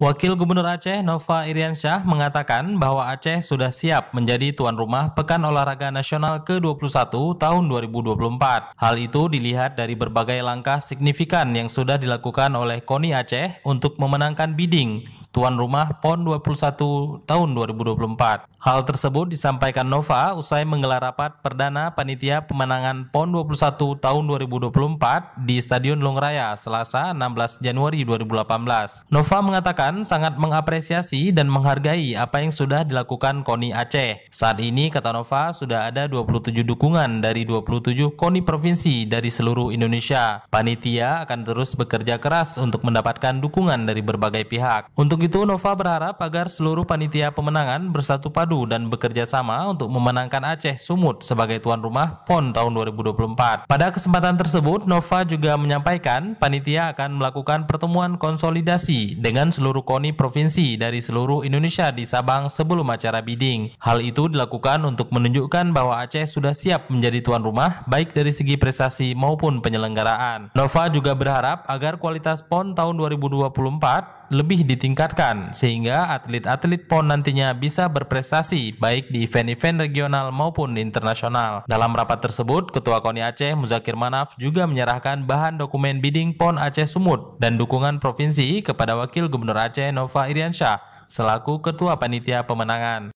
Wakil Gubernur Aceh Nova Iriansyah mengatakan bahwa Aceh sudah siap menjadi tuan rumah Pekan Olahraga Nasional ke-21 tahun 2024. Hal itu dilihat dari berbagai langkah signifikan yang sudah dilakukan oleh KONI Aceh untuk memenangkan bidding tuan rumah PON 21 tahun 2024. Hal tersebut disampaikan Nova usai menggelar rapat perdana panitia pemenangan PON 21 tahun 2024 di Stadion Longraya Selasa 16 Januari 2018. Nova mengatakan sangat mengapresiasi dan menghargai apa yang sudah dilakukan KONI Aceh. Saat ini kata Nova sudah ada 27 dukungan dari 27 KONI provinsi dari seluruh Indonesia. Panitia akan terus bekerja keras untuk mendapatkan dukungan dari berbagai pihak. Untuk untuk itu, Nova berharap agar seluruh panitia pemenangan bersatu padu dan bekerja sama untuk memenangkan Aceh Sumut sebagai tuan rumah PON tahun 2024. Pada kesempatan tersebut, Nova juga menyampaikan panitia akan melakukan pertemuan konsolidasi dengan seluruh KONI provinsi dari seluruh Indonesia di Sabang sebelum acara bidding. Hal itu dilakukan untuk menunjukkan bahwa Aceh sudah siap menjadi tuan rumah baik dari segi prestasi maupun penyelenggaraan. Nova juga berharap agar kualitas PON tahun 2024 lebih ditingkatkan sehingga atlet-atlet PON nantinya bisa berprestasi baik di event-event regional maupun internasional. Dalam rapat tersebut, Ketua KONI Aceh Muzakir Manaf juga menyerahkan bahan dokumen bidding PON Aceh Sumut dan dukungan provinsi kepada Wakil Gubernur Aceh Nova Iriansyah selaku Ketua Panitia Pemenangan.